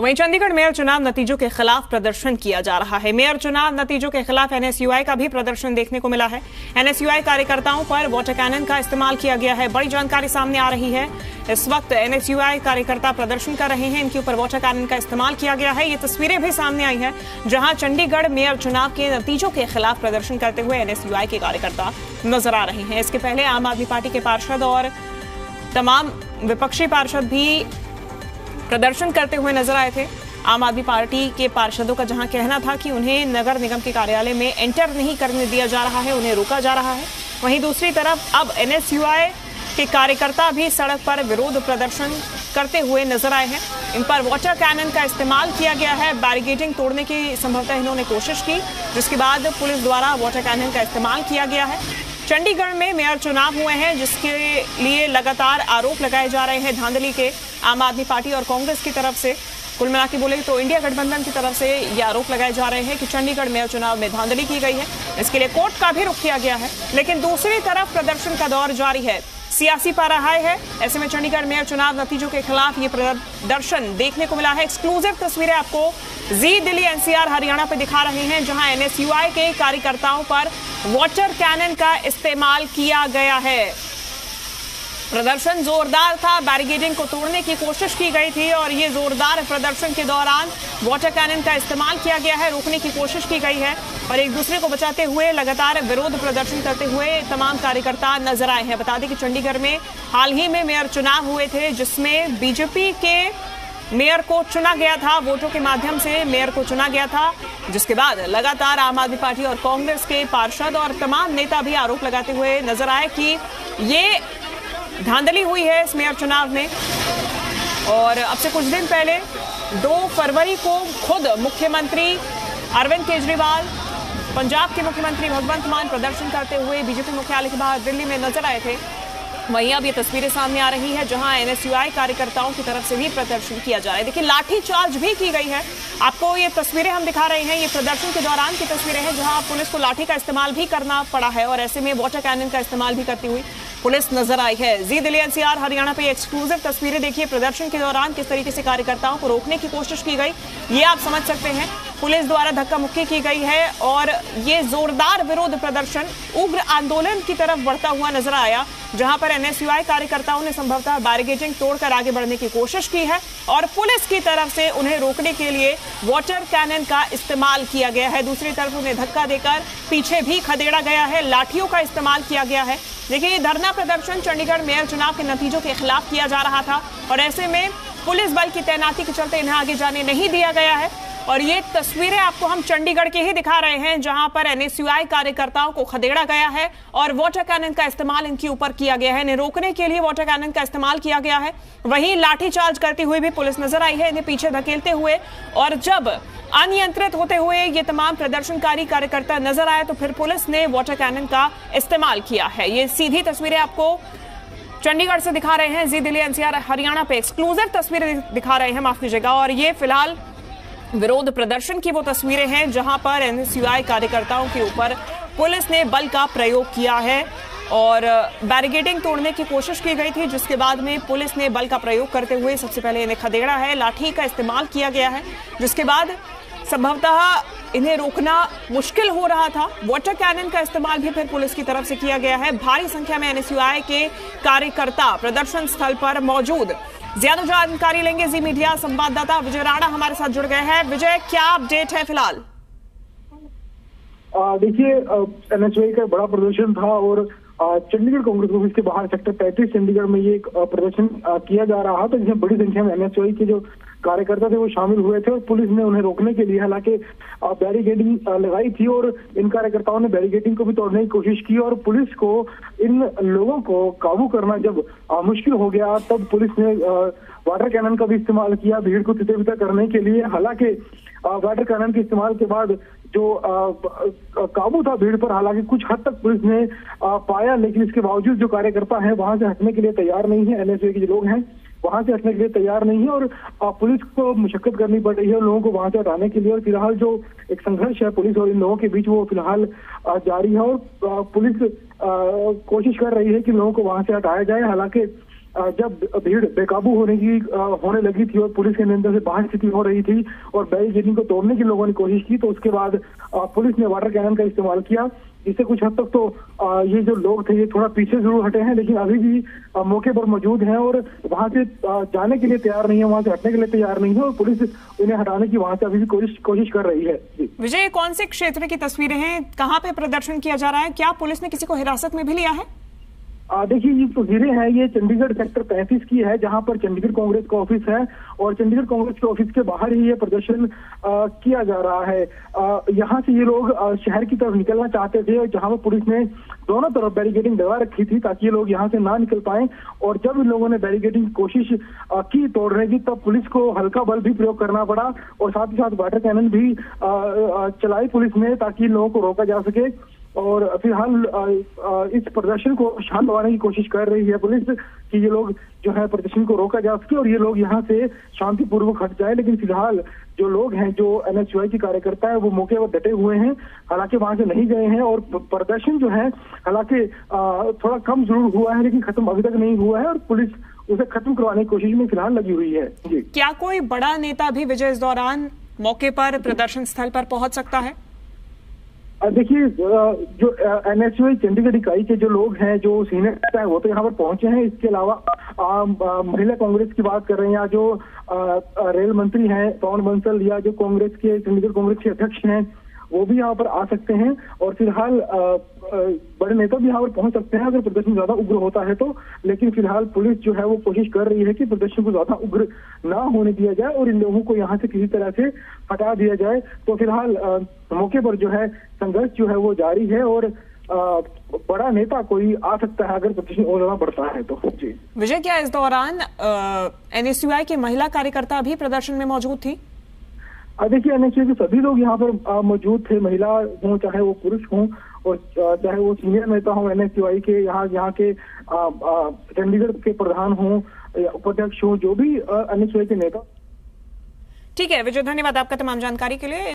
तो वहीं चंडीगढ़ मेयर चुनाव नतीजों के खिलाफ प्रदर्शन किया जा रहा है। मेयर चुनाव नतीजों के खिलाफ एनएसयूआई का भी प्रदर्शन देखने को मिला है। एनएसयूआई कार्यकर्ताओं पर वाटर कैनन का इस्तेमाल किया गया है। बड़ी जानकारी सामने आ रही है। इस वक्त एनएसयूआई कार्यकर्ता प्रदर्शन कर रहे हैं। इनके ऊपर वाटर कैनन का इस्तेमाल किया गया है। ये तस्वीरें भी सामने आई है, जहाँ चंडीगढ़ मेयर चुनाव के नतीजों के खिलाफ प्रदर्शन करते हुए एनएसयूआई के कार्यकर्ता नज़र आ रहे हैं। इसके पहले आम आदमी पार्टी के पार्षद और तमाम विपक्षी पार्षद भी प्रदर्शन करते हुए नज़र आए थे। आम आदमी पार्टी के पार्षदों का जहाँ कहना था कि उन्हें नगर निगम के कार्यालय में एंटर नहीं करने दिया जा रहा है, उन्हें रोका जा रहा है। वहीं दूसरी तरफ़ अब एनएसयूआई के कार्यकर्ता भी सड़क पर विरोध प्रदर्शन करते हुए नज़र आए हैं। इन पर वाटर कैनन का इस्तेमाल किया गया है। बैरिगेटिंग तोड़ने की संभवतः इन्होंने कोशिश की, जिसके बाद पुलिस द्वारा वाटर कैनन का इस्तेमाल किया गया है। चंडीगढ़ में मेयर चुनाव हुए हैं, जिसके लिए लगातार आरोप लगाए जा रहे हैं धांधली के आम आदमी पार्टी और कांग्रेस की तरफ़ से। कुल मिला बोले तो इंडिया गठबंधन की तरफ़ से ये आरोप लगाए जा रहे हैं कि चंडीगढ़ मेयर चुनाव में धांधली की गई है। इसके लिए कोर्ट का भी रुख किया गया है। लेकिन दूसरी तरफ़ प्रदर्शन का दौर जारी है। सियासी पारा हाई है। ऐसे में चंडीगढ़ मेयर चुनाव नतीजों के खिलाफ ये प्रदर्शन देखने को मिला है। एक्सक्लूसिव तस्वीरें आपको जी दिल्ली एनसीआर हरियाणा पे दिखा रहे हैं, जहाँ एनएसयूआई के कार्यकर्ताओं पर वाटर कैनन का इस्तेमाल किया गया है। प्रदर्शन जोरदार था बैरिगेडिंग को तोड़ने की कोशिश की गई थी और ये जोरदार प्रदर्शन के दौरान वाटर कैनन का इस्तेमाल किया गया है, रोकने की कोशिश की गई है और एक दूसरे को बचाते हुए लगातार विरोध प्रदर्शन करते हुए तमाम कार्यकर्ता नज़र आए हैं। बता दें कि चंडीगढ़ में हाल ही में मेयर चुनाव हुए थे, जिसमें बीजेपी के मेयर को चुना गया था, वोटों के माध्यम से मेयर को चुना गया था, जिसके बाद लगातार आम आदमी पार्टी और कांग्रेस के पार्षद और तमाम नेता भी आरोप लगाते हुए नज़र आए कि ये धांधली हुई है इस मेयर चुनाव में। और अब से कुछ दिन पहले, दो फरवरी को खुद मुख्यमंत्री अरविंद केजरीवाल, पंजाब के मुख्यमंत्री भगवंत मान प्रदर्शन करते हुए बीजेपी मुख्यालय के बाहर दिल्ली में नज़र आए थे। वहीं अब ये तस्वीरें सामने आ रही है, जहाँ एनएसयूआई कार्यकर्ताओं की तरफ़ से भी प्रदर्शन किया जा रहा है। देखिए लाठी चार्ज भी की गई है। आपको ये तस्वीरें हम दिखा रहे हैं, ये प्रदर्शन के दौरान की तस्वीरें हैं, जहाँ पुलिस को लाठी का इस्तेमाल भी करना पड़ा है और ऐसे में वाटर कैनन का इस्तेमाल भी करती हुई पुलिस नज़र आई है। जी दिल्ली एनसीआर हरियाणा पे एक्सक्लूसिव तस्वीरें देखिए। प्रदर्शन के दौरान किस तरीके से कार्यकर्ताओं को रोकने की कोशिश की गई, ये आप समझ सकते हैं। पुलिस द्वारा धक्का मुक्की की गई है और ये जोरदार विरोध प्रदर्शन उग्र आंदोलन की तरफ़ बढ़ता हुआ नज़र आया, जहाँ पर एनएसयूआई कार्यकर्ताओं ने संभवतः बैरिगेटिंग तोड़कर आगे बढ़ने की कोशिश की है और पुलिस की तरफ़ से उन्हें रोकने के लिए वाटर कैनन का इस्तेमाल किया गया है। दूसरी तरफ़ उन्हें धक्का देकर पीछे भी खदेड़ा गया है, लाठियों का इस्तेमाल किया गया है। देखिए, ये धरना प्रदर्शन चंडीगढ़ मेयर चुनाव के नतीजों के खिलाफ किया जा रहा था और ऐसे में पुलिस बल की तैनाती के चलते इन्हें आगे जाने नहीं दिया गया है। और ये तस्वीरें आपको हम चंडीगढ़ के ही दिखा रहे हैं, जहाँ पर एनएसयूआई कार्यकर्ताओं को खदेड़ा गया है और वाटर कैनन का इस्तेमाल इनके ऊपर किया गया है। इन्हें रोकने के लिए वाटर कैनन का इस्तेमाल किया गया है। वहीं लाठीचार्ज करती हुई भी पुलिस नज़र आई है, इन्हें पीछे धकेलते हुए। और जब अनियंत्रित होते हुए ये तमाम प्रदर्शनकारी कार्यकर्ता नज़र आए तो फिर पुलिस ने वाटर कैनन का इस्तेमाल किया है। ये सीधी तस्वीरें आपको चंडीगढ़ से दिखा रहे हैं। जी दिल्ली एनसीआर हरियाणा पे। एक्सक्लूसिव तस्वीरें दिखा रहे हैं, माफ़ कीजिएगा। और ये फ़िलहाल विरोध प्रदर्शन की वो तस्वीरें हैं, जहाँ पर एनएसयूआई कार्यकर्ताओं के ऊपर पुलिस ने बल का प्रयोग किया है और बैरिगेडिंग तोड़ने की कोशिश की गई थी, जिसके बाद में पुलिस ने बल का प्रयोग करते हुए सबसे पहले इन्हें खदेड़ा है, लाठी का इस्तेमाल किया गया है, जिसके बाद संभवतः इन्हें रोकना मुश्किल हो रहा था। वाटर कैनन का इस्तेमाल भी फिर पुलिस की तरफ़ से किया गया है। भारी संख्या में एनएसयूआई के कार्यकर्ता प्रदर्शन स्थल पर मौजूद ज़्यादा जानकारी लेंगे जी मीडिया संवाददाता विजय राणा हमारे साथ जुड़ गए हैं। विजय, क्या अपडेट है फ़िलहाल? देखिए एनएचआई का बड़ा प्रदर्शन था और चंडीगढ़ कांग्रेस ऑफ़िस के बाहर सेक्टर पैंतीस, चंडीगढ़ में ये एक प्रदर्शन किया जा रहा था, जिसमें बड़ी संख्या में एनएचआई के जो कार्यकर्ता थे, वो शामिल हुए थे और पुलिस ने उन्हें रोकने के लिए, हालाँकि बैरिगेडिंग लगाई थी और इन कार्यकर्ताओं ने बैरिगेडिंग को भी तोड़ने की कोशिश की और पुलिस को, इन लोगों को काबू करना जब मुश्किल हो गया, तब पुलिस ने वाटर कैनन का भी इस्तेमाल किया, भीड़ को तितर बितर करने के लिए। हालाँकि वाटर कैनन के इस्तेमाल के बाद जो काबू था भीड़ पर, हालाँकि कुछ हद तक पुलिस ने पाया, लेकिन इसके बावजूद जो कार्यकर्ता है, वहाँ से हटने के लिए तैयार नहीं है। एनएसए के जो लोग हैं वहाँ से हटने के लिए तैयार नहीं है और पुलिस को मुशक्कत करनी पड़ रही है लोगों को वहाँ से हटाने के लिए। और फ़िलहाल जो एक संघर्ष है पुलिस और इन लोगों के बीच, वो फ़िलहाल जारी है और पुलिस कोशिश कर रही है कि लोगों को वहाँ से हटाया जाए। हालाँकि जब भीड़ बेकाबू होने की होने लगी थी और पुलिस के नियंत्रण से बाहर स्थिति हो रही थी और बैरिकेडिंग को तोड़ने की लोगों ने कोशिश की तो उसके बाद पुलिस ने वाटर कैनन का इस्तेमाल किया। इससे कुछ हद तक तो ये जो लोग थे, ये थोड़ा पीछे ज़रूर हटे हैं, लेकिन अभी भी मौके पर मौजूद हैं और वहाँ से जाने के लिए तैयार नहीं है, वहाँ से हटने के लिए तैयार नहीं है और पुलिस उन्हें हटाने की वहाँ से अभी भी कोशिश कोशिश कर रही है। विजय कौन से क्षेत्र की तस्वीरें हैं? कहाँ पे प्रदर्शन किया जा रहा है? क्या पुलिस ने किसी को हिरासत में भी लिया है? देखिए, ये तस्वीरें हैं, ये चंडीगढ़ सेक्टर पैंतीस की है, जहाँ पर चंडीगढ़ कांग्रेस का ऑफ़िस है और चंडीगढ़ कांग्रेस के ऑफ़िस के बाहर ही ये प्रदर्शन किया जा रहा है। यहाँ से ये लोग शहर की तरफ़ निकलना चाहते थे और जहाँ पर पुलिस ने दोनों तरफ़ बैरिकेडिंग लगा रखी थी ताकि ये लोग यहाँ से ना निकल पाए और जब इन लोगों ने बैरिकेडिंग की कोशिश की तोड़ने की तब पुलिस को हल्का बल भी प्रयोग करना पड़ा और साथ ही साथ वाटर कैनन भी चलाई पुलिस ने ताकि इन लोगों को रोका जा सके। और फ़िलहाल इस प्रदर्शन को शांत करवाने की कोशिश कर रही है पुलिस कि ये लोग जो है प्रदर्शन को रोका जा सके और ये लोग यहाँ से शांतिपूर्वक हट जाए। लेकिन फ़िलहाल जो लोग हैं, जो एन एनएसयूआई के कार्यकर्ता है, वो मौके पर डटे हुए हैं। हालाँकि वहाँ से नहीं गए हैं और प्रदर्शन जो है, हालाँकि थोड़ा कम ज़रूर हुआ है, लेकिन खत्म अभी तक नहीं हुआ है और पुलिस उसे खत्म करवाने की कोशिश में फ़िलहाल लगी हुई है। जी। क्या कोई बड़ा नेता भी विजय इस दौरान मौके पर प्रदर्शन स्थल पर पहुँच सकता है? देखिए जो एन एच चंडीगढ़ इकाई के जो लोग हैं, जो सीनियर है, वो तो यहाँ पर पहुँचे हैं। इसके अलावा महिला कांग्रेस की बात कर रहे हैं या जो रेल मंत्री हैं, पवन बंसल या जो कांग्रेस के, चंडीगढ़ कांग्रेस के अध्यक्ष हैं, वो भी यहाँ पर आ सकते हैं। और फ़िलहाल बड़े नेता भी यहाँ पर पहुँच सकते हैं अगर प्रदर्शन ज़्यादा उग्र होता है तो। लेकिन फ़िलहाल पुलिस जो है वो कोशिश कर रही है कि प्रदर्शन को ज़्यादा उग्र ना होने दिया जाए और इन लोगों को यहाँ से किसी तरह से हटा दिया जाए। तो फ़िलहाल मौके पर जो है संघर्ष जो है वो जारी है और आ, बड़ा नेता कोई आ सकता है अगर प्रदर्शन और ज़्यादा बढ़ता है तो। जी। विजय क्या इस दौरान एनएसयूआई के महिला कार्यकर्ता भी प्रदर्शन में मौजूद थी? देखिए एनएसयू के सभी लोग यहाँ पर मौजूद थे। महिला हों चाहे वो पुरुष हों और चाहे वो सीनियर नेता हो एनएसयूआई के, यहाँ यहाँ के चंडीगढ़ के प्रधान हो, या उपाध्यक्ष हो, जो भी एन के नेता। ठीक है, विजय, धन्यवाद आपका तमाम जानकारी के लिए।